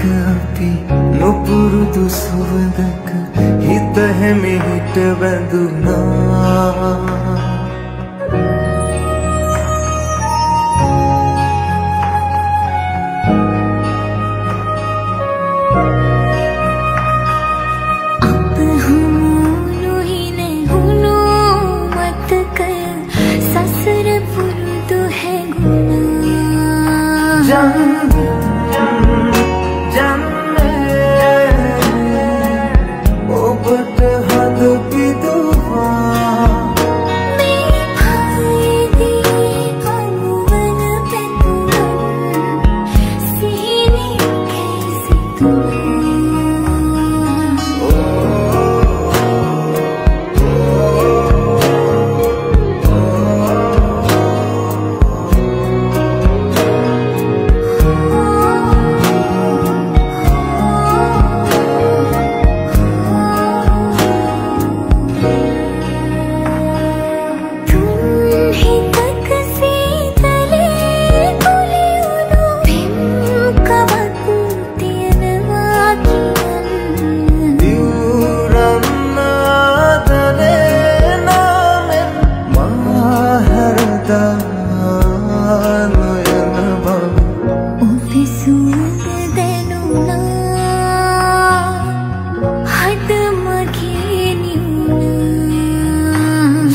සුවඳක අපි නොපුරුදු සුවඳක හිත හැමි හිට වැඳුනා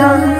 done.